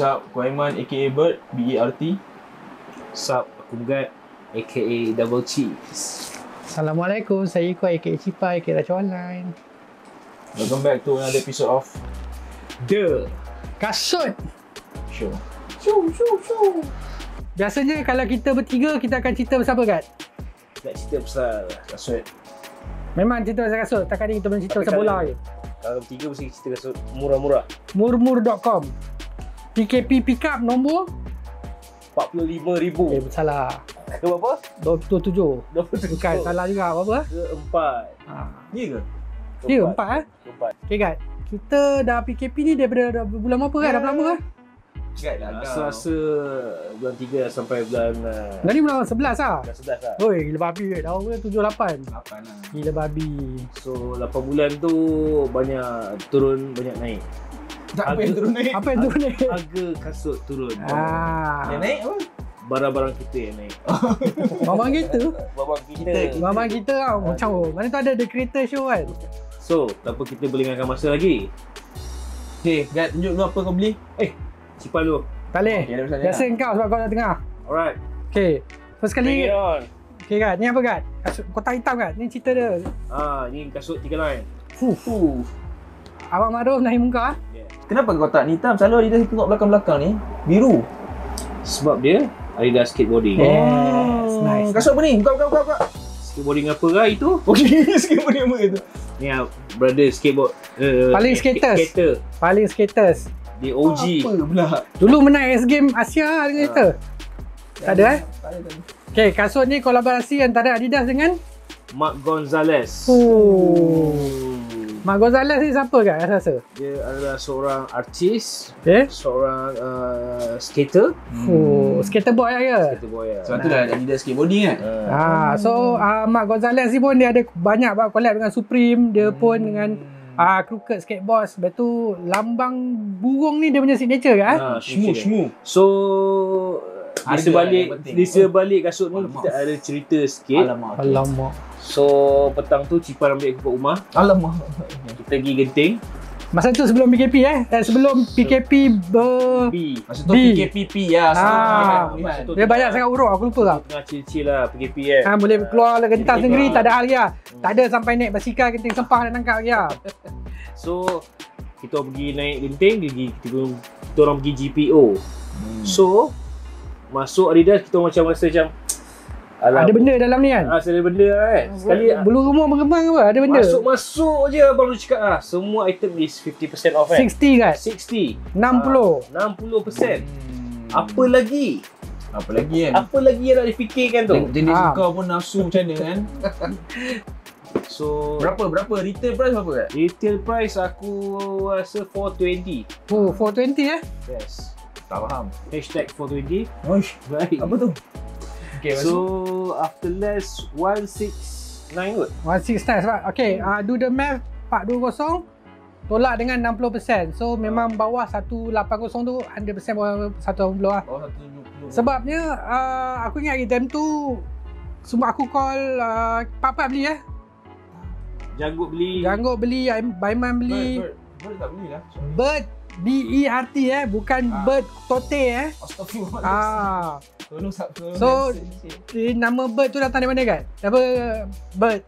Sup, aku Aiman aka Bird, B-E-R-T. Sup, aku Mugat aka Double Cheese. Assalamualaikum, saya Iko aka Cipa aka Raja Online. Welcome back to another episode of The Kasut. Show. Biasanya kalau kita bertiga, kita akan cerita pasal apa Kat? nak cerita pasal Kasut. Memang cerita pasal kasut. Takkan ni kita boleh cerita Tapi pasal bola kalau- je. kalau bertiga mesti cerita kasut murah-murah. Murmur.com PKP pickup nombor 45,000. Eh salah Ke berapa? 27 27. Bukan salah juga apa-apa Keempat. ha. Ni ke? Ya empat eh. Okay Kat Kita dah PKP ni daripada dah bulan apa kan? Dah berapa lama kan? Lah kau. Rasa-rasa bulan 3 sampai bulan uh, Dah ni bulan 11 lah bulan 11 lah. Oi gila babi weh Dah ke 7 8 Lapan lah. Gila babi So 8 bulan tu banyak turun, banyak naik. Tak apa yang turun naik. Apa yang tu ni? Harga kasut turun. Ah, Yang naik apa? Barang-barang kita yang naik. Mamang kita Barang kita. Mamang kita lah Macam oh, Mana tu ada The Creator Show kan So, tanpa kita berlengahkan masa lagi. Okay, Guide tunjuk dulu apa kau beli. Cipan dulu. Tak boleh Okay, Biasa kau sebab kau dah tengah Alright. Okay First Bring kali it on. Okay Kat Ni apa Kat Kasut kotak hitam Kat Ni cerita dia Ah, ni kasut tiga line. Fuh Uh. Abang Maruf nahi muka ah. Kenapa kau tak ni hitam? Selalu Adidas tengok belakang-belakang ni. Biru. Sebab dia Adidas skateboarding. Eh. Yes, nice. Kasut apa ni? Buka, buka, buka, buka. Skateboarding apa kah itu? Okay, sikit apa itu? Ni ah, brother skateboard. Uh, Paling skaters. Skater. Paling skaters Dia OG. Apa pula? Dulu menang X Game Asia lah dengan kita Tak ada eh Tak ada, tak ada. Okay kasut ni kolaborasi antara Adidas dengan Mark Gonzalez. Oh. Mak Gonzalez ni siapa Kat rasa-rasa Dia adalah seorang artis, Okay seorang uh, skater. Oh, skater boy lah ke? Skater boy lah. Sebab tu dah ada Adidas skateboarding kan? Ah. Ah, so uh, Mak Gonzalez ni pun dia ada banyak buat collab dengan Supreme, dia pun dengan ah uh, Crooked Skateboards. Lepas tu lambang burung ni dia punya signature kan? Ah, Shmoo, shmoo. So di sebalik di sebalik kasut ni Alamak. kita ada cerita sikit. Alamak. okay. Alamak. So petang tu Cipan ambil aku kat rumah. Alamak. Kita pergi genting. Masa tu sebelum PKP eh? eh sebelum PKP ber... B. Masa tu B. PKPP lah. So, Ah. pilihan, Masa pilihan. tu Dia banyak sangat huruf aku lupa lah. Tengah chill-chill lah PKP kan. Ha, boleh keluar lah gentas negeri keluar. tak ada hal ya. Tak ada sampai naik basikal genting sempah dan tangkap ya. So kita pergi naik genting, pergi kita, kita orang pergi GPO. Hmm. So masuk Adidas kita macam rasa macam Alah, Ada benda dalam ni kan? Ah, ada benda lah kan. Sekali Bulu rumah berkembang apa? Ada benda? masuk-masuk je baru cakap ah semua item is 50% off kan. 60 kan? 60. 60. Ah, 60%. Hmm. Apa lagi? Apa lagi kan? Apa lagi yang nak difikirkan tu? Jenis Ah. kau pun nafsu macam mana kan? So Berapa? Berapa? Retail price berapa kan? retail price aku rasa 420. Oh, 420 eh? Yes. Tak faham. Hashtag 420. Oish. Right. Apa tu? Okay, So after less 169 kot. 16 times right? Okay, uh, do the math 420 tolak dengan 60%. So memang bawah 180 tu 100% bawah 180 lah. Oh, 170. Sebabnya uh, aku ingat lagi time tu semua aku call uh, Pak-pak beli eh. Janggut beli. Janggut beli, Aim- Baiman beli. Bird, bird, bird tak beli lah. Bird B-E-R-T eh, bukan Ah. bird tote eh. Astagfirullah. Ah, Tolong. So- sikit. eh, nama bird tu datang dari mana kan? Apa bird?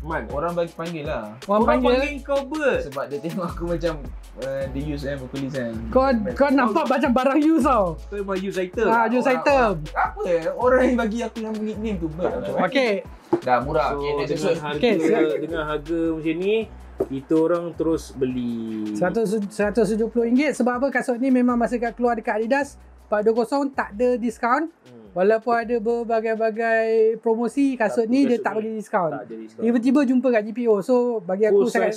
Man. orang bagi panggil lah. Orang, Orang panggil. panggil kau bird. Sebab dia tengok aku macam uh, dia use kan vocalist kan. Kau kau nampak macam barang use tau. Kau memang use item. Ah, use Orang- item. Apa eh? Orang yang bagi aku nama nickname tu bird. Okay, Dah murah. So okay, dengan harga Okay, dengan harga macam ni kita orang terus beli. 100 170 sebab apa kasut ni memang masa kat keluar dekat Adidas 420 tak ada diskaun Hmm. walaupun ada berbagai-bagai promosi kasut Tapi ni dia kasut tak ni bagi diskaun. Tak. Tiba-tiba jumpa kat GPO. So bagi aku Full sangat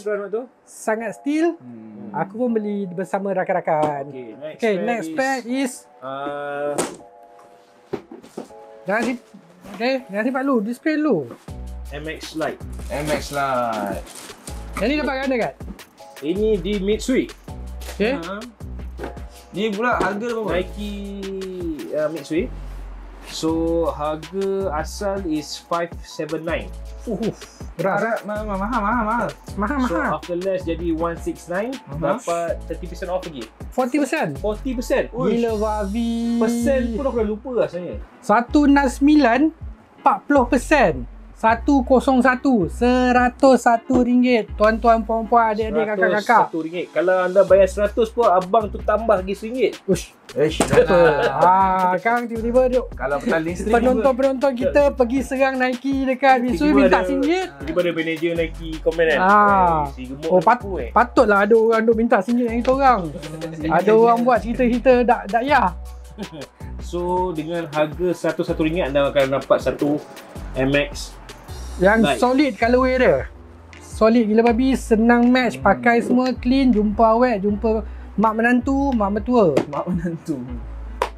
sangat steal. Hmm. Aku pun beli bersama rakan-rakan. Okay, next Okay, pair next is, pair is Uh, jangan si Okay, jangan simpan dulu, display dulu. MX Lite. MX lah. Yang ni dapat kat mana kat? Ini di Mitsui. Okay. Ha, Ni pula harga berapa? Nike uh, Mitsui. So harga asal is 579. Uh, berat. Mahal, mahal, mahal, mahal, mahal. Mahal So after less jadi 169 Mhm. dapat 30% off lagi. 40%. 40%. Gila Wavi. Persen pun aku dah lupa rasanya. 169 40%. 101 101 ringgit tuan-tuan puan-puan adik-adik kakak-kakak. RM101. Kalau anda bayar 100 pun abang tu tambah lagi RM1. Ush. Eish, ah, kang tiba-tiba duk Kalau petang listrik penonton-penonton kita pergi serang Nike dekat Bisu Tiba-tiba minta ada- RM1. Daripada manager Nike komen kan. Ah. Si gemuk Oh, pat, eh. patutlah ada orang duk minta RM1 dengan kita orang. Ada orang buat cerita-cerita dak dak ya. So dengan harga RM101 anda akan dapat satu MX Yang Baik. solid colorway dia. Solid gila babi, senang match, pakai semua clean, jumpa awet, jumpa mak menantu, mak mertua. Mak menantu.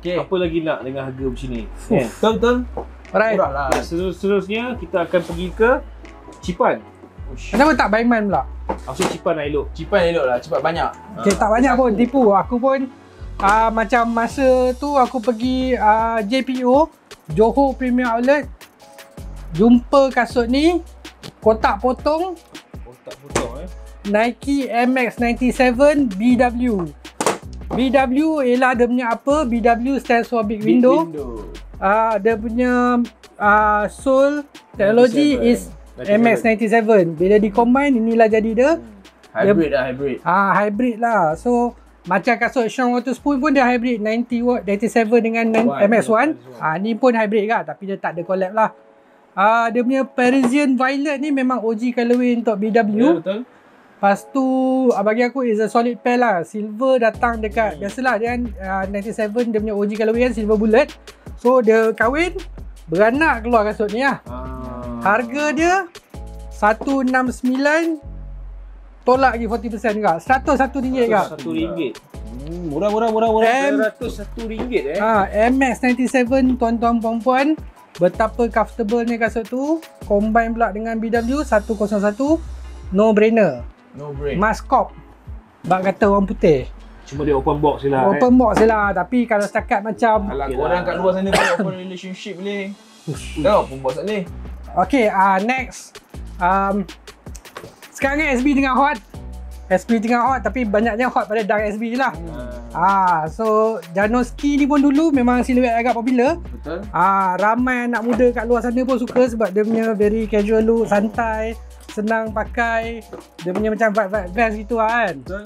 Okay. Apa lagi nak dengan harga macam ni? Kan? Betul, betul. Alright. Murah lah. Seterus- Seterusnya kita akan pergi ke Cipan. Ush. Kenapa tak Baiman pula? Maksud Cipan nak elok. Cipan elok lah, cepat banyak. Okay, tak banyak pun tipu. Aku pun uh, macam masa tu aku pergi uh, JPO, Johor Premier Outlet. Jumpa kasut ni, kotak potong, Oh tak potong eh. Nike MX97 BW. BW ialah dia punya apa? BW stands for big window. Ah uh, dia punya uh, sole technology 97. is MX97. Bila di combine inilah jadi dia Hybrid lah, hybrid. ah hybrid lah. So macam kasut Sean Waterspoon pun dia hybrid 90 watt 97 dengan One. MX1. Ah ni pun hybrid kan tapi dia tak ada collab lah. Ah dia punya Parisian Violet ni memang OG colorway untuk Ya, BW. betul. Lepas tu ah, bagi aku is a solid pair lah. Silver datang dekat biasalah dia kan uh, 97 dia punya OG colorway kan silver bullet. So dia kahwin beranak keluar kasut ni lah. Ah. Harga dia 169 tolak lagi 40% juga. 101 ringgit juga. Satu ringgit. Hmm, murah, murah, murah, murah. M Seratus satu ringgit eh. ha, MX97 tuan-tuan puan-puan betapa comfortable ni kasut tu. Combine pula dengan BW 101 no brainer. No brain. Maskop. Bak kata orang putih. Cuma dia open box je lah. eh. Open box je lah Tapi kalau setakat macam Alah, Okey korang lah. kat luar sana boleh open relationship boleh. Dah open box tak boleh. Okay uh, next um, Sekarang ni SB tengah hot SB tengah hot Tapi banyaknya hot pada Dark SB je lah Ah, so Janoski ni pun dulu memang siluet agak popular. Betul. Ah, ramai anak muda kat luar sana pun suka sebab dia punya very casual look, santai, senang pakai. Dia punya macam vibe-vibe vest gitu lah kan. Betul.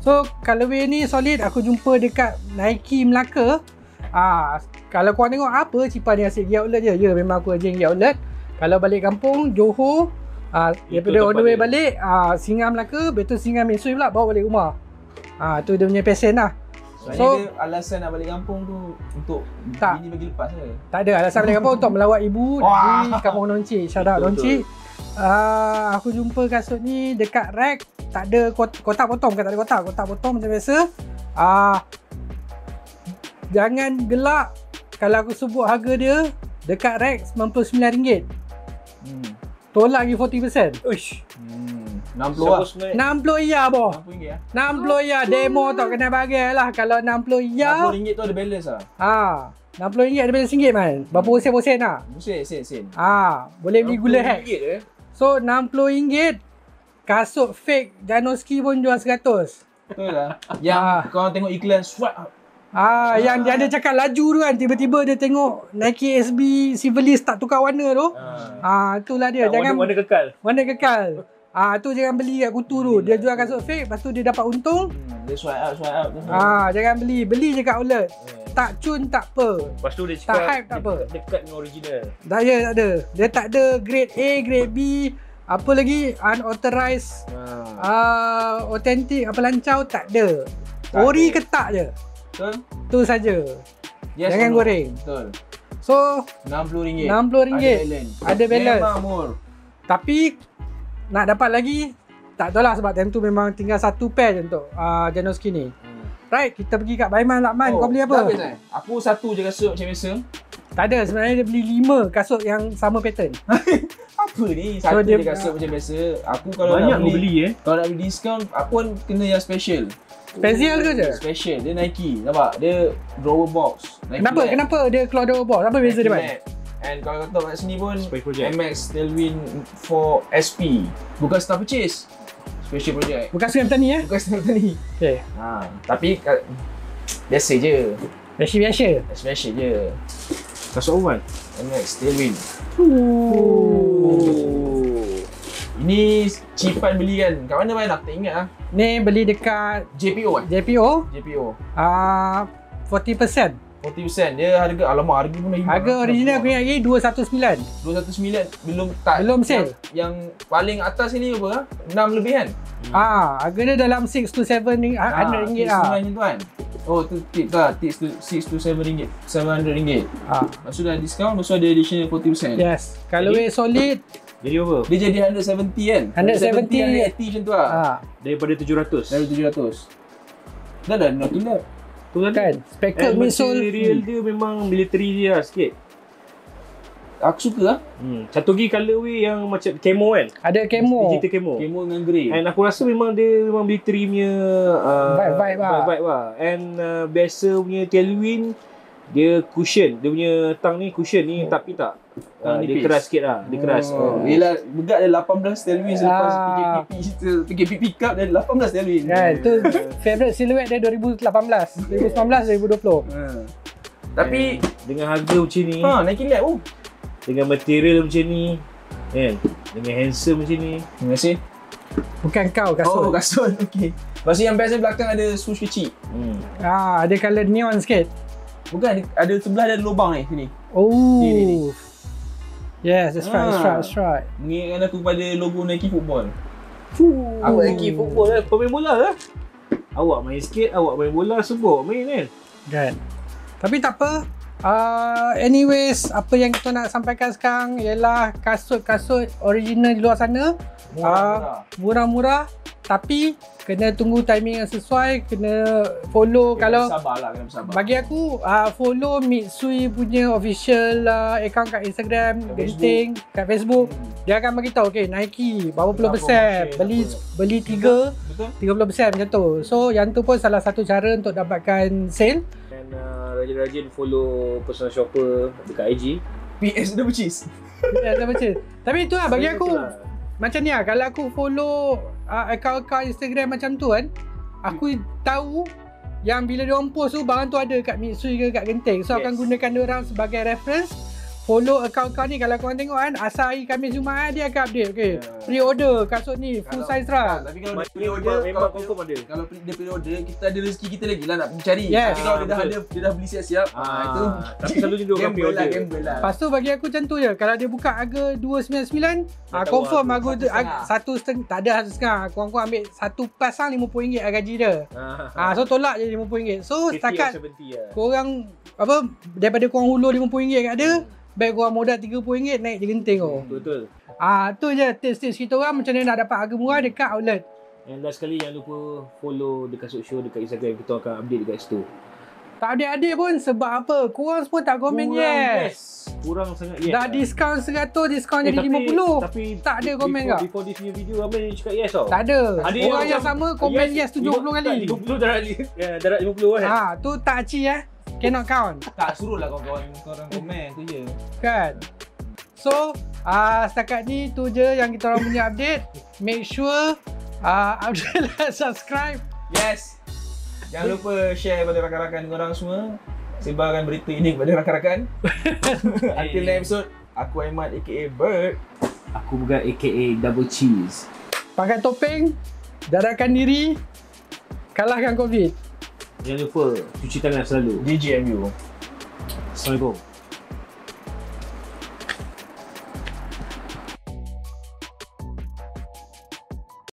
So, colorway ni solid aku jumpa dekat Nike Melaka. Ah, kalau korang tengok apa Cipa ni asyik pergi outlet je. Ya, memang aku aja pergi outlet. Kalau balik kampung, Johor, ah, daripada on the way dia. balik, ah, Singa Melaka, betul Singa Mesui pula bawa balik rumah. Ah, tu dia punya pesen lah. Sebenarnya So- dia alasan nak balik kampung tu untuk Tak. bini bagi lepas ke? Tak ada alasan balik kampung untuk melawat ibu Wah. di kampung Noncik. Shout out Noncik. Uh, aku jumpa kasut ni dekat rack tak ada kot- kotak potong bukan tak ada kotak kotak potong macam biasa uh, jangan gelak kalau aku sebut harga dia dekat rack RM99 Hmm. Tolak lagi 40% Uish. Hmm. 60 lah. Suppose naik 60 ya boh 60 ringgit lah. 60 ya demo tak kena bagai lah kalau 60 ya 60 ringgit tu ada balance lah. ah 60 ringgit ada balance RM1 man berapa sen-sen lah Sen, sen, sen. ah boleh beli gula hack RM60 eh. So RM60 Kasut fake Janoski pun jual 100 Betul lah. Yang Ah. kau tengok iklan swat. Ah, yang dia ada cakap laju tu kan Tiba-tiba dia tengok Nike SB Silverlist tak tukar warna tu Ah. Ah, itulah dia Tak, Jangan warna, warna kekal. warna kekal Ah, tu jangan beli kat kutu tu Dia jual kasut fake Lepas tu dia dapat untung Hmm. Dia swipe up, swipe up. Ah, jangan beli Beli je kat outlet Eh. Tak cun tak apa Lepas tu dia Tak cakap hype, tak apa. dekat, dengan original. Tak ada tak ada Dia tak ada grade A Grade B Apa lagi Unauthorized Ah. Ah, Authentic Apa lancau Tak ada Tak Ori ada. ketak je Betul? Tu saja Yes Jangan no? goreng. Betul. So RM60. RM60 Ada balance. Ada balance. Memang mur. Tapi Nak dapat lagi Tak tahu lah sebab time tu memang tinggal satu pair je untuk uh, Janoski ni Hmm. Right kita pergi kat Baiman Lakman Oh, Kau beli apa? habis, eh? Aku satu je rasa macam biasa. Tak ada sebenarnya dia beli 5 kasut yang sama pattern. Apa ni? Satu dia- je kasut macam biasa. Aku kalau Banyak nak beli, beli eh. kalau nak beli diskaun, aku pun kena yang special. Special ke je? Special. Dia Nike. Nampak? Dia drawer box. Nike Kenapa? Lab. Kenapa dia keluar double box? Apa beza dia, Nike? Lab. And kalau kau tahu kat sini pun. MX Tailwind for SP. Bukan staff purchase. Special project. Bukan sungai petani eh? Bukan staff tadi. Okay. Ha, tapi biasa je. Biasa-biasa. Special je. Kasut Awan. MX Tailwind. Oh. Ini cipan beli kan. Kat mana Ban? Aku tak ingat lah. Ni beli dekat JPO kan? JPO JPO. ah 40%. 40% dia harga alamak harga pun lagi Harga original aku ingat lagi 219. 219 belum tak Belum sale. yang, yang paling atas ni apa ah 6 lebih kan Ah, harga dia dalam 6 to 7 ringgit, ah, 100 ringgit lah. macam tu kan oh tu tips lah tips tu 6 to 7 ringgit 700 ringgit Ah, lepas tu dah discount lepas tu ada additional 40% yes. Colorway solid. Jadi apa? dia jadi 170 kan 170. 180 macam tu lah Ah, Daripada 700. dari 700 dah dah nak gila Tu kan? kan. Speckle And midsole. material dia memang military dia lah sikit. aku suka lah Hmm. Satu lagi colorway yang macam camo kan? Ada camo. Digital camo. camo dengan grey And aku rasa memang dia memang military punya uh, Vibe-vibe lah. Vibe lah. And uh, biasa punya tailwind dia cushion. Dia punya tang ni cushion ni tapi tak uh, dia nipis. keras sikit lah. Dia keras. Oh, yelah, begat dia 18 Tailwind selepas Ah. PKP, PKP pick up dia 18 Tailwind. Kan, tu favorite silhouette dia 2018, 2019, 2020. Ha. Tapi, Dengan harga macam ni, ha, Nike Lab oh. dengan material macam ni, kan? Dengan handsome macam ni. Terima kasih. Bukan kau kasut. Oh, kasut. Okey. Lepas tu yang best belakang ada swoosh kecil. Hmm. Ah, ada colour neon sikit. Bukan, ada- ada sebelah ada lubang ni sini. Oh. Ni, ni, ni. Yes, that's right, that's Ah. right, that's right. Mengingatkan aku pada logo Nike Football. Fuh. Aku Nike Football Bola, pemain bola lah. Awak main skate, awak main bola, semua main kan? Kan. Tapi tak apa. Uh, anyways, apa yang kita nak sampaikan sekarang ialah kasut-kasut original di luar sana. Murah-murah. Murah-murah. Tapi kena tunggu timing yang sesuai. Kena follow. Kena kalau bersabar lah, kena bersabar. bagi aku, uh, follow Mitsui punya official uh, account kat Instagram, Kat Genting, kat Facebook. Hmm. Dia akan bagi tahu, okay, Nike berapa puluh persen, beli apa. beli tiga, Betul? 30% macam tu. So, yang tu pun salah satu cara untuk dapatkan sale. Dan uh, rajin-rajin follow personal shopper dekat IG. PS double cheese. ya, tak baca. Tapi itu lah, bagi aku, itulah. Macam ni lah, kalau aku follow uh, account-account Instagram macam tu kan, aku tahu yang bila dia orang post tu, barang tu ada kat Mitsui ke kat Genting. So, Yes. akan gunakan dia orang sebagai reference. Follow account-account ni, kalau korang tengok kan, asal hari Khamis Jumaat dia akan update. Okay, Ya. pre-order kasut ni, full Kalau- size dress. Tapi kalau dia pre-order, memang confirm ada. Kalau dia pre-order, kita ada rezeki kita lagi lah nak pergi cari. Yes. Tapi kalau dia dah Ah, ada, dia dah beli siap-siap. Ah, itu Ah, tapi selalunya dia orang lah, pre-order. gamble lah. Lepas tu bagi aku macam tu je. Kalau dia buka harga 299, ah confirm aku satu tu setengah. Tak ada satu setengah. Korang-korang ambil satu pasang RM50 lah gaji dia. Ah, Ah so tolak je RM50. So 50 or setakat 70 lah. korang apa daripada korang hulur RM50 kat dia, baik korang modal RM30 naik je genting kau. Betul. Ah tu je tips-tips kita orang macam mana nak dapat harga murah dekat outlet. And last sekali jangan lupa follow dekat Show dekat Instagram. Kita akan update dekat situ. Tak ada adik pun sebab apa? Korang semua tak komen yes. Kurang sangat yes. Dah diskaun 100, diskaun Eh, jadi tapi- 50. Tapi Tak ada komen before, kak? Before this new video ramai yang cakap yes tau. Tak ada. Ada Orang yang macam- sama komen yes 70 kali. 50 darat li- ya, darat 50 kan. Ha, tu tak aci eh. Cannot count. Tak, suruh lah kawan-kawan korang komen tu je. Kan? So, ah setakat ni tu je yang kita orang punya update. Make sure ah Abdul subscribe. Yes. Jangan lupa share pada rakan-rakan korang semua. Sebarkan berita ini kepada rakan-rakan. Until next episode, aku Ahmad aka Bird. Aku bukan AKA Double Cheese. Pakai topeng. Darahkan diri. Kalahkan COVID. Jangan lupa cuci tangan selalu. DJMU. Assalamualaikum.